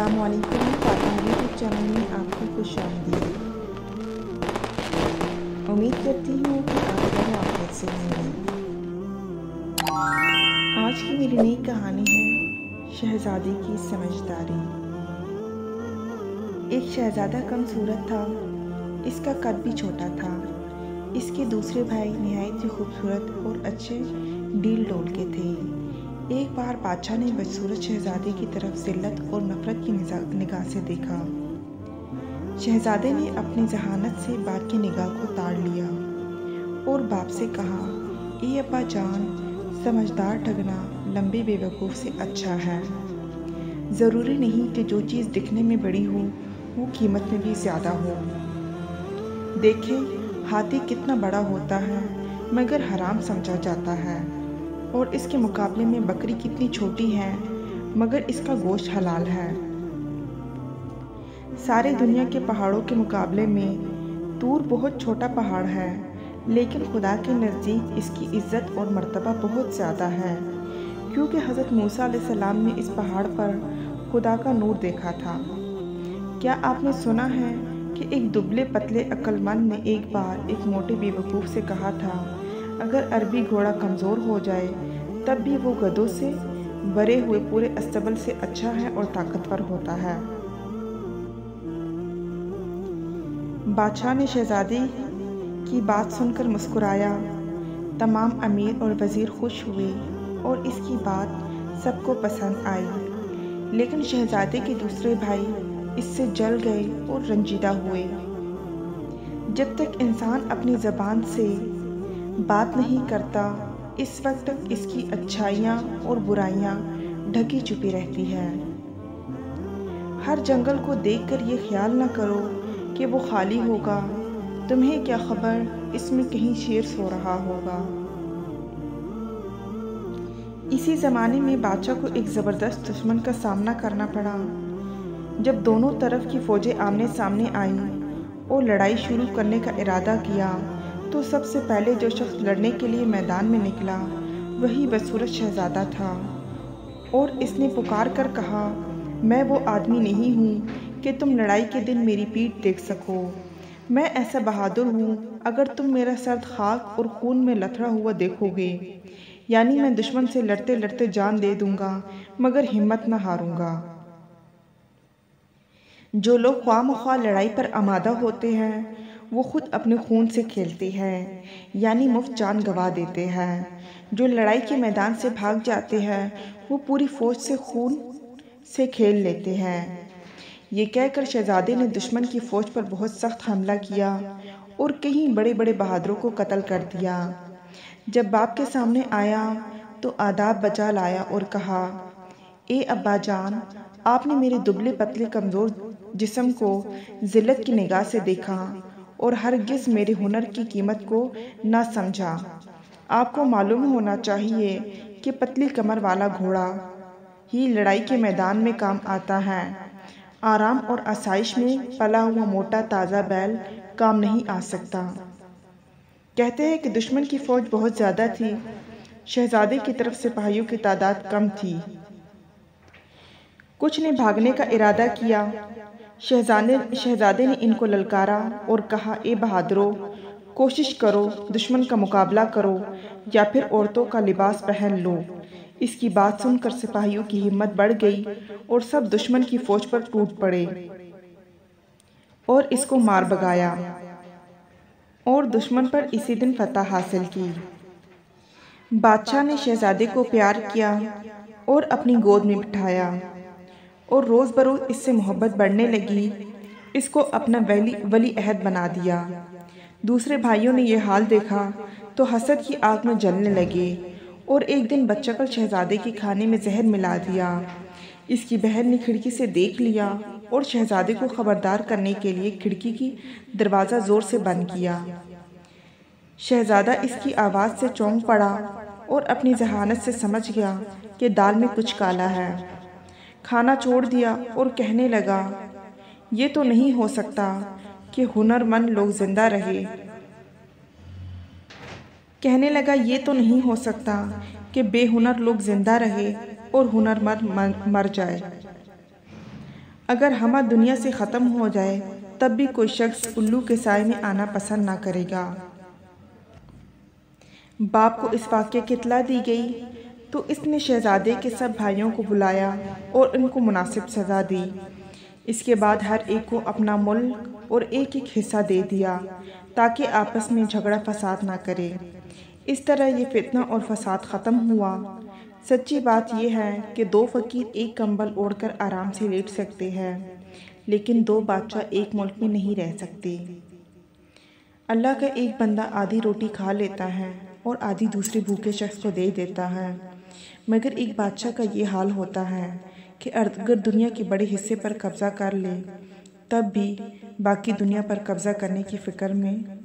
असलकुम Fatima YouTube channel में आपको खुश आमदीद। उम्मीद करती हूँ कि आप लोग आफियत से होंगे। आज की मेरी नई कहानी है शहजादी की समझदारी। एक शहजादा कम सूरत था, इसका कद भी छोटा था। इसके दूसरे भाई नहायत ही खूबसूरत और अच्छे डील डोल के थे। एक बार बादशाह ने बदसूरत शहजादे की तरफ़ जिल्लत और नफरत की निगाह से देखा। शहजादे ने अपनी जहानत से बाप की निगाह को ताड़ लिया और बाप से कहा, ए अब्बा जान, समझदार ठगना लंबे बेवकूफ़ से अच्छा है। ज़रूरी नहीं कि जो चीज़ दिखने में बड़ी हो, वो कीमत में भी ज़्यादा हो। देखें, हाथी कितना बड़ा होता है, मगर हराम समझा जाता है। और इसके मुकाबले में बकरी कितनी छोटी है, मगर इसका गोश्त हलाल है। सारे दुनिया के पहाड़ों के मुकाबले में तूर बहुत छोटा पहाड़ है, लेकिन खुदा के नज़दीक इसकी इज़्ज़त और मर्तबा बहुत ज़्यादा है, क्योंकि हज़रत मूसा सलाम ने इस पहाड़ पर खुदा का नूर देखा था। क्या आपने सुना है कि एक दुबले पतले अक्लमंद ने एक बार एक मोटे बेवकूफ़ से कहा था अगर अरबी घोड़ा कमज़ोर हो जाए, तब भी वो गदों से भरे हुए पूरे अस्तबल से अच्छा है और ताकतवर होता है। बादशाह ने शहजादी की बात सुनकर मुस्कुराया। तमाम अमीर और वज़ीर खुश हुए और इसकी बात सबको पसंद आई। लेकिन शहजादे के दूसरे भाई इससे जल गए और रंजीदा हुए। जब तक इंसान अपनी ज़बान से बात नहीं करता। इस वक्त इसकी अच्छाइयाँ और बुराइयाँ ढकी छुपी रहती है। हर जंगल को देखकर ये ख्याल ना करो कि वो खाली होगा। तुम्हें क्या खबर? इसमें कहीं शेर सो रहा होगा। इसी ज़माने में बादशाह को एक ज़बरदस्त दुश्मन का सामना करना पड़ा। जब दोनों तरफ़ की फ़ौजें आमने सामने आईं और लड़ाई शुरू करने का इरादा किया तो सबसे पहले जो शख्स लड़ने के लिए मैदान में निकला, वही बदसूरत शहज़ादा था। और इसने पुकार कर कहा, मैं वो आदमी नहीं हूँ कि तुम लड़ाई के दिन मेरी पीठ देख सको। मैं ऐसा बहादुर हूँ, अगर तुम मेरा सर्द खाक और खून में लथड़ा हुआ देखोगे। यानी मैं दुश्मन से लड़ते लड़ते जान दे दूँगा, मगर हिम्मत न हारूँगा। जो लोग ख्वाम ख्वा लड़ाई पर आमादा होते हैं वो खुद अपने खून से खेलते हैं, यानी मुफ़्त जान गवा देते हैं। जो लड़ाई के मैदान से भाग जाते हैं, वो पूरी फौज से खून से खेल लेते हैं। ये कहकर शहजादे ने दुश्मन की फ़ौज पर बहुत सख्त हमला किया और कई बड़े बड़े बहादुरों को कत्ल कर दिया। जब बाप के सामने आया तो आदाब बचा लाया और कहा, ए अब्बा जान, आपने मेरे दुबले पतले कमज़ोर जिसम को ज़िल्लत की निगाह से देखा। और हरगिज़ मेरे हुनर की कीमत को न समझा। आपको मालूम होना चाहिए कि पतली कमर वाला घोड़ा ही लड़ाई के मैदान में काम आता है। आराम और आसाइश में पला हुआ मोटा ताज़ा बैल काम नहीं आ सकता। कहते हैं कि दुश्मन की फ़ौज बहुत ज़्यादा थी। शहजादे की तरफ़ सिपाहियों की तादाद कम थी। कुछ ने भागने का इरादा किया। शहजादे शहजादे ने इनको ललकारा और कहा, ए बहादुरों, कोशिश करो, दुश्मन का मुकाबला करो या फिर औरतों का लिबास पहन लो। इसकी बात सुनकर सिपाहियों की हिम्मत बढ़ गई और सब दुश्मन की फौज पर टूट पड़े और इसको मार भगाया और दुश्मन पर इसी दिन फतह हासिल की। बादशाह ने शहजादे को प्यार किया और अपनी गोद में बिठाया। और रोज़ बरोज़ इससे मोहब्बत बढ़ने लगी। इसको अपना वली वली अहद बना दिया। दूसरे भाइयों ने यह हाल देखा तो हसद की आग में जलने लगे और एक दिन बच्चा कल शहजादे के खाने में जहर मिला दिया। इसकी बहन ने खिड़की से देख लिया और शहजादे को खबरदार करने के लिए खिड़की की दरवाज़ा ज़ोर से बंद किया। शहजादा इसकी आवाज़ से चौंक पड़ा और अपनी जहानत से समझ गया कि दाल में कुछ काला है। खाना छोड़ दिया और कहने लगा, ये तो नहीं हो सकता कि हुनरमंद लोग ज़िंदा रहे। कहने लगा, ये तो नहीं हो सकता कि बेहुनर लोग ज़िंदा रहे और हुनरमंद मर जाए। अगर हमा दुनिया से ख़त्म हो जाए, तब भी कोई शख्स उल्लू के साय में आना पसंद ना करेगा। बाप को इस वाक्य की इतला दी गई तो इसने शहजादे के सब भाइयों को बुलाया और उनको मुनासिब सज़ा दी। इसके बाद हर एक को अपना मुल्क और एक एक हिस्सा दे दिया, ताकि आपस में झगड़ा फसाद ना करे। इस तरह ये फितना और फसाद ख़त्म हुआ। सच्ची बात यह है कि दो फ़कीर एक कंबल ओढ़कर आराम से लेट सकते हैं, लेकिन दो बादशाह एक मुल्क में नहीं रह सकते। अल्लाह का एक बंदा आधी रोटी खा लेता है और आधी दूसरे भूखे शख्स को दे देता है। मगर एक बादशाह का ये हाल होता है कि अगर दुनिया के बड़े हिस्से पर कब्ज़ा कर ले, तब भी बाकी दुनिया पर कब्ज़ा करने की फ़िक्र में